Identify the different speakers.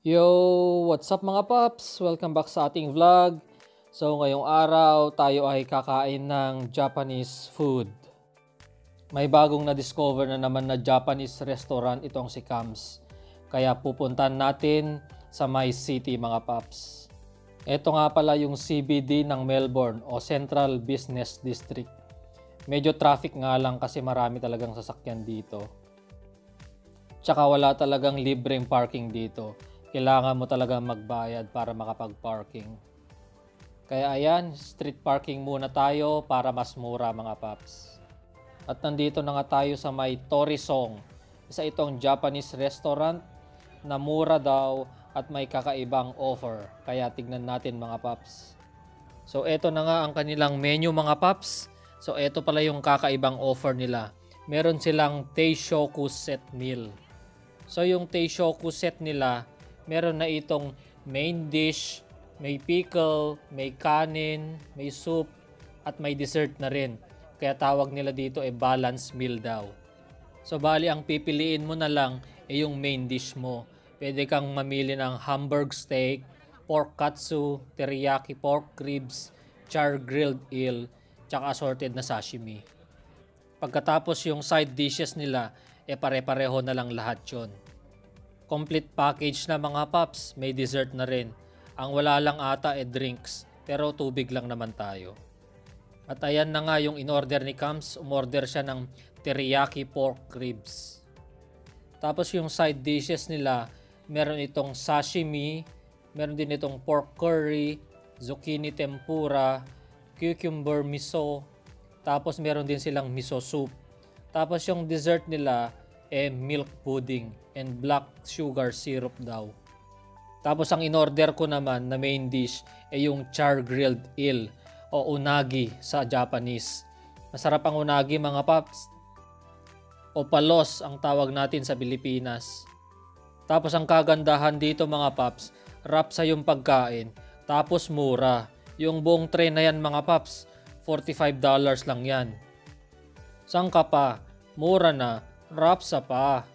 Speaker 1: Yo, what's up mga paps? Welcome back sa ating vlog. So ngayong araw tayo ay kakain ng Japanese food. May bagong na-discover na naman na Japanese restaurant itong si Kams. Kaya pupuntan natin sa My City mga paps. Ito nga pala yung CBD ng Melbourne o Central Business District. Medyo traffic nga lang kasi marami talagang sasakyan dito. Tsaka wala talagang libreng parking dito kailangan mo talaga magbayad para makapag-parking. Kaya ayan, street parking muna tayo para mas mura mga paps. At nandito na nga tayo sa may Torisong, isa itong Japanese restaurant na mura daw at may kakaibang offer. Kaya tignan natin mga paps. So eto na nga ang kanilang menu mga paps. So eto pala yung kakaibang offer nila. Meron silang Teishoku set meal. So yung Teishoku set nila meron na itong main dish, may pickle, may kanin, may soup, at may dessert na rin. Kaya tawag nila dito ay balance meal daw. So bali ang pipiliin mo na lang ay yung main dish mo. Pwede kang mamili ng hamburg steak, pork katsu, teriyaki pork ribs, char grilled eel, tsaka assorted na sashimi. Pagkatapos yung side dishes nila, e pare-pareho na lang lahat yon. Complete package na mga paps, may dessert na rin. Ang wala lang ata e drinks, pero tubig lang naman tayo. At ayan na nga yung in-order ni Kams, umorder siya ng teriyaki pork ribs. Tapos yung side dishes nila, meron itong sashimi, meron din itong pork curry, zucchini tempura, cucumber miso, tapos meron din silang miso soup. Tapos yung dessert nila, eh milk pudding and black sugar syrup daw. Tapos ang in-order ko naman na main dish ay eh yung char grilled eel o unagi sa Japanese. Masarap ang unagi mga paps. O palos ang tawag natin sa Pilipinas. Tapos ang kagandahan dito mga paps, wrap sa yung pagkain, tapos mura. Yung buong tray na yan mga paps, $45 lang yan. Saan pa? Mura na, Rapsa pa.